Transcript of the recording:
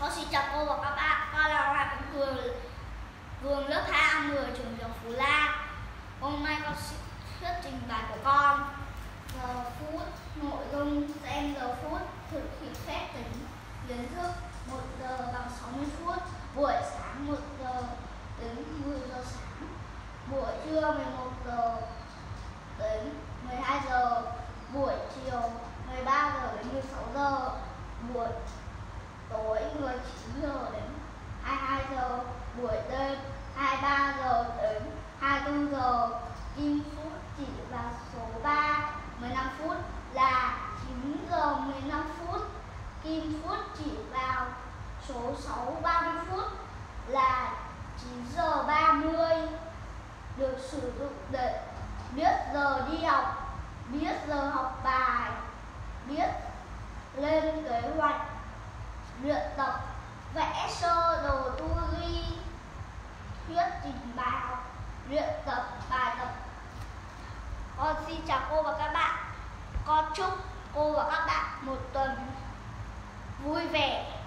Con xin chào cô và các bạn, con là Hoàng Văn Cường, vườn lớp 2A10 trường trường Phú La. Hôm nay con sẽ thuyết trình bài của con. Giờ phút, nội dung xem giờ phút, thực hiện phép tính, kiến thức 1 giờ bằng 60 phút, buổi sáng 1 giờ đến 10 giờ sáng, buổi trưa 11 giờ đến 12 giờ, buổi chiều 13 giờ đến 16 giờ, buổi tối 19 giờ đến 22 giờ buổi đêm 23 giờ đến 24 giờ, kim phút chỉ vào số 3 15 phút là 9 giờ 15 phút. Kim phút chỉ vào số 6 30 phút là 9 giờ 30 được sử dụng để biết giờ đi học, biết giờ học bài, biết lên kế hoạch, luyện tập, vẽ sơ đồ tu duy, thuyết trình bài học luyện tập, bài tập. Con xin chào cô và các bạn. Con chúc cô và các bạn một tuần vui vẻ.